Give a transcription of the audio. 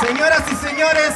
Señoras y señores,